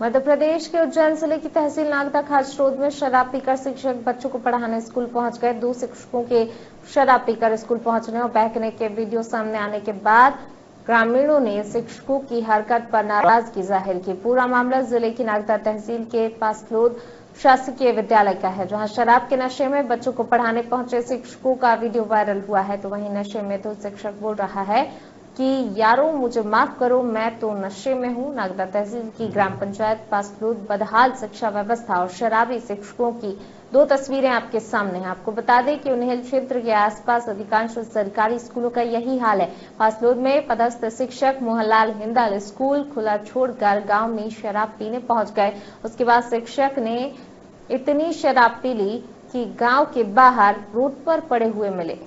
मध्य प्रदेश के उज्जैन ज़िले की तहसील नागदा खास रोड में शराब पीकर शिक्षक बच्चों को पढ़ाने स्कूल पहुँच गए। दो शिक्षकों के शराब पीकर स्कूल पहुँचने और बहकने के वीडियो सामने आने के बाद ग्रामीणों ने शिक्षकों की हरकत पर नाराज़गी ज़ाहिर की। पूरा मामला ज़िले की नागदा तहसील के पासलोद शासकीय विद्यालय का है, जहाँ शराब के नशे में बच्चों को पढ़ाने पहुँचे शिक्षकों का वीडियो वायरल हुआ है। तो वहीं नशे में तो शिक्षक बोल रहा है। कि यारो, मुझे माफ़ करो, मैं तो नशे में हूँ। नागदा तहसील की ग्राम पंचायत पासलूद बदहाल शिक्षा व्यवस्था और शराबी शिक्षकों की दो तस्वीरें आपके सामने हैं। आपको बता दें कि उन्हेल क्षेत्र के आसपास अधिकांश सरकारी स्कूलों का यही हाल है। पासलूद में पदस्थ शिक्षक मोहनलाल हिंदल स्कूल खुला छोड़कर गाँव में शराब पीने पहुँच गए। उसके बाद शिक्षक ने इतनी शराब पी ली कि गाँव के बाहर रोड पर पड़े हुए मिले।